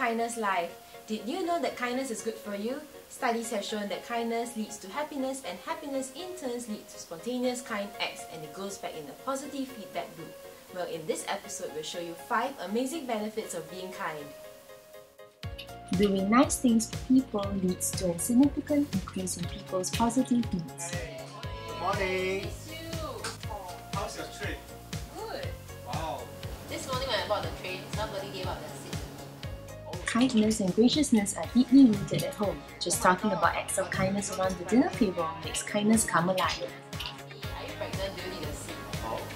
Kindness Live. Did you know that kindness is good for you? Studies have shown that kindness leads to happiness and happiness in turn leads to spontaneous kind acts and it goes back in a positive feedback loop. Well, in this episode, we'll show you 5 amazing benefits of being kind. Doing nice things for people leads to a significant increase in people's positive needs. Hey, good morning. How's your trip? Good. Wow. This morning when I bought the train, somebody gave out the seat. Kindness and graciousness are deeply rooted at home. Just talking about acts of kindness around the dinner table makes kindness come alive. Are you pregnant? Do you need a seat?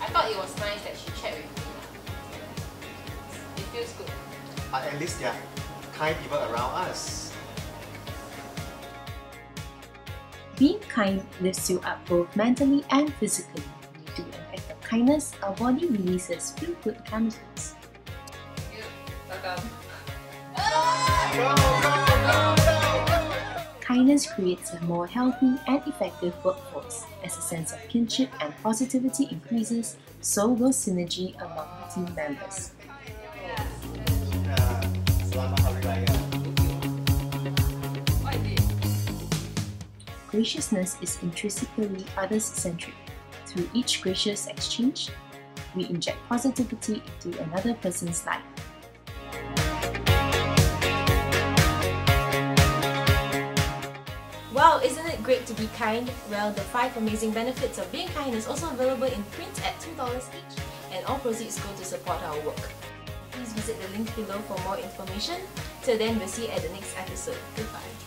I thought it was nice that she checked with me. It feels good. But at least there are kind people around us. Being kind lifts you up both mentally and physically. When you do an act of kindness, our body releases feel good chemicals. You, welcome. Kindness creates a more healthy and effective workforce. As a sense of kinship and positivity increases, so will synergy among the team members. Graciousness is intrinsically others-centric. Through each gracious exchange, we inject positivity into another person's life. Wow, isn't it great to be kind? Well, the 5 amazing benefits of being kind is also available in print at $2 each and all proceeds go to support our work. Please visit the link below for more information. Till then, we'll see you at the next episode. Goodbye.